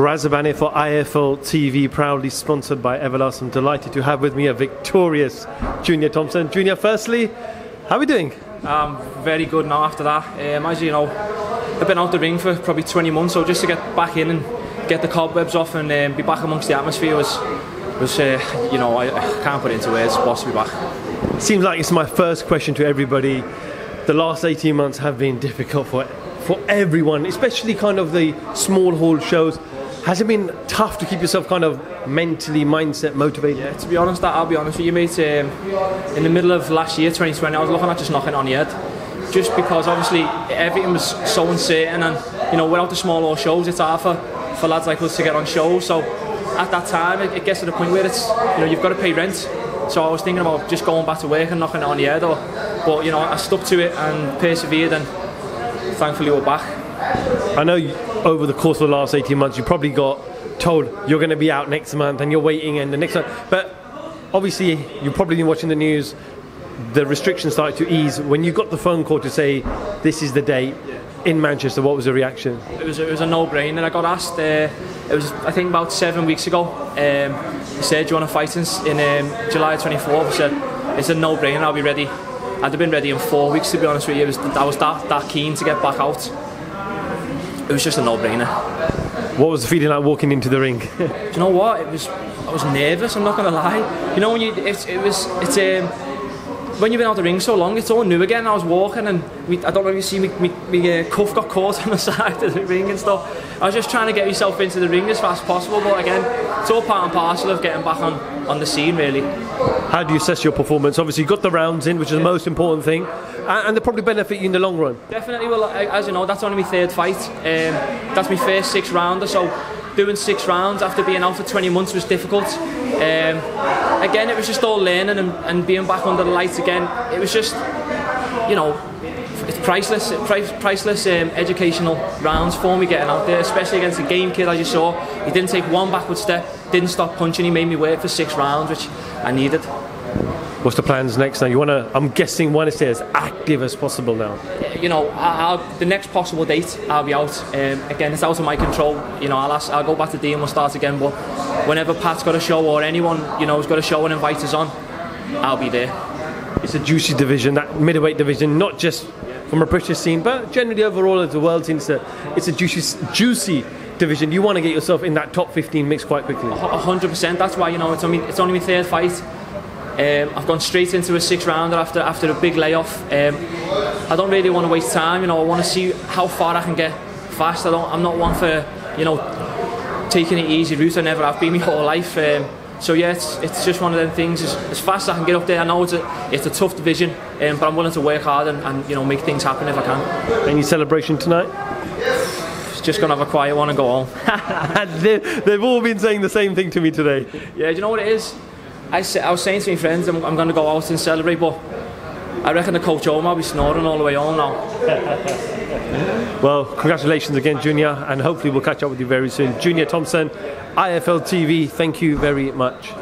Razabani for IFL TV, proudly sponsored by Everlast. I'm delighted to have with me a victorious Junior Thompson. Junior, firstly, how are we doing? Um, very good now after that. Um, as you know, I've been out the ring for probably 20 months, so just to get back in and get the cobwebs off and um, be back amongst the atmosphere was, was uh, you know, I, I, can't put it into words. Boss to be back. Seems like it's my first question to everybody. The last 18 months have been difficult for for everyone, especially kind of the small hall shows. Has it been tough to keep yourself kind of mentally, mindset motivated? Yeah, to be honest, I'll be honest with you, mate. Um, in the middle of last year, 2020, I was looking at just knocking on the head. Just because obviously everything was so uncertain, and you know, without the small hall shows, it's hard for, for lads like us to get on shows. So at that time, it, it gets to the point where it's you know you've got to pay rent. So I was thinking about just going back to work and knocking on the head, or, but you know, I stuck to it and persevered, and thankfully we're back. I know over the course of the last 18 months, you probably got told you're going to be out next month and you're waiting and the next month. But obviously, you've probably been watching the news. The restrictions started to ease. When you got the phone call to say this is the date in Manchester, what was the reaction? It was, it was a no-brainer. I got asked. Uh, it was I think about seven weeks ago. Um, he said, "Do you want to fight in, in um, July 24th?" I said, "It's a no-brainer. I'll be ready." I'd have been ready in four weeks to be honest with you. Was, I was that, that keen to get back out. It was just a no-brainer. What was the feeling like walking into the ring? Do you know what? It was. I was nervous. I'm not gonna lie. You know when you, it, it was, it's um, when you've been out the ring so long, it's all new again. I was walking and we, I don't know if you see me, me, me uh, cuff got caught on the side of the ring and stuff. I was just trying to get myself into the ring as fast as possible, but again, it's all part and parcel of getting back on, on the scene, really. How do you assess your performance? Obviously, you got the rounds in, which is yeah. the most important thing, and they probably benefit you in the long run. Definitely. Well, as you know, that's only my third fight. Um, that's my first six rounder, so doing six rounds after being out for 20 months was difficult. Um, again, it was just all learning and, and being back under the lights again. It was just, you know, priceless, price, priceless um, educational rounds for me getting out there, especially against a game kid as you saw. He didn't take one backward step, didn't stop punching. He made me work for six rounds, which I needed. What's the plans next now? You want to? I'm guessing want to stay as active as possible now. You know, I'll, the next possible date, I'll be out. Um, again, it's out of my control. You know, I'll ask, I'll go back to D and we'll start again. But whenever Pat's got a show or anyone, you know, has got a show and invite us on, I'll be there. It's a juicy division, that middleweight division, not just from a British scene, but generally overall as the world scene. It's a, it's a juicy, juicy division. You want to get yourself in that top 15 mix quite quickly. hundred percent. That's why you know it's only it's only my third fight. Um, I've gone straight into a six rounder after after a big layoff. Um, I don't really want to waste time. You know, I want to see how far I can get fast. I don't. I'm not one for you know taking it easy route. I never have been my whole life. Um, so yeah, it's, it's just one of them things. As, as fast as I can get up there, I know it's a it's a tough division, um, but I'm willing to work hard and, and you know make things happen if I can. Any celebration tonight? Yes. Just gonna have a quiet one and go home. they, they've all been saying the same thing to me today. Yeah, do you know what it is? I, I was saying to my friends, I'm, I'm going to go out and celebrate, but I reckon the coach home, I'll be snoring all the way home now. well, congratulations again, Junior, and hopefully we'll catch up with you very soon. Junior Thompson, IFL TV, thank you very much.